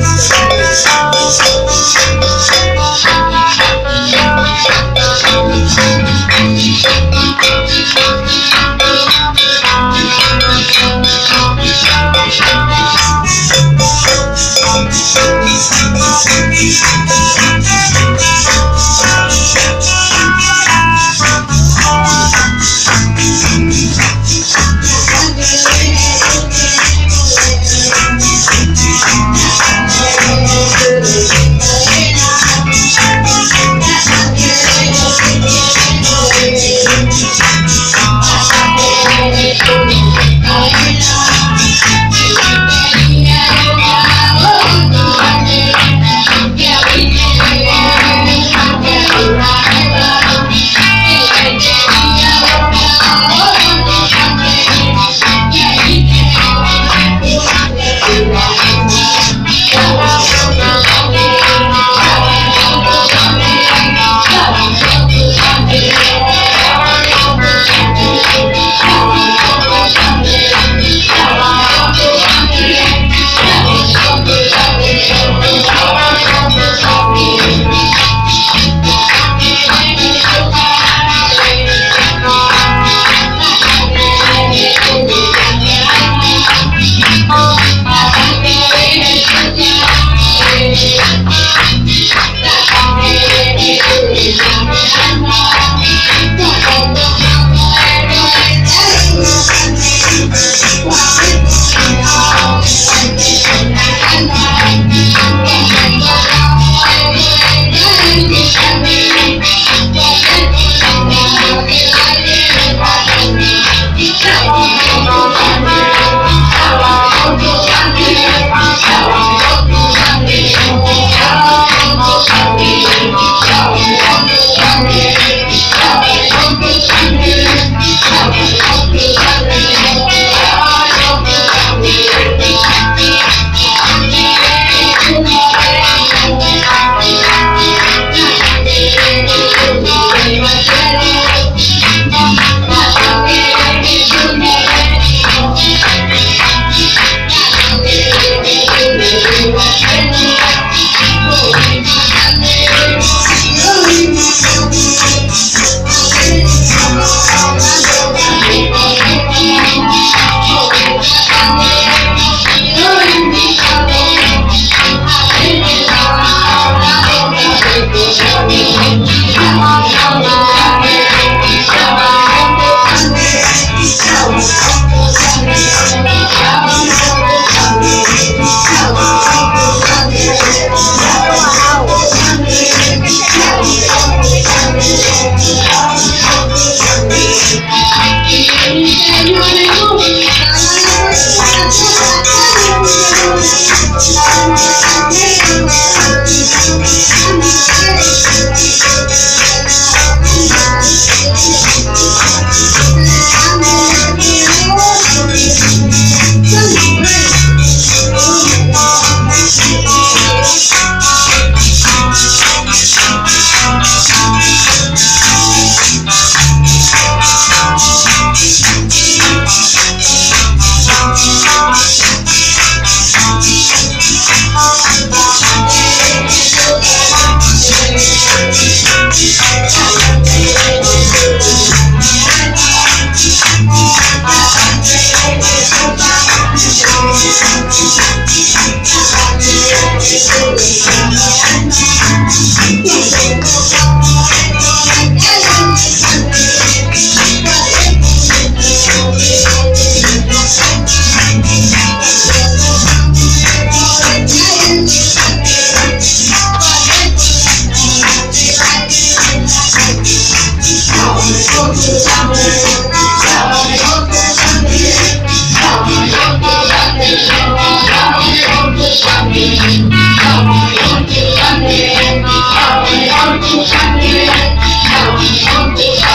Yeah. Thank you. Shangri-La, Shangri-La.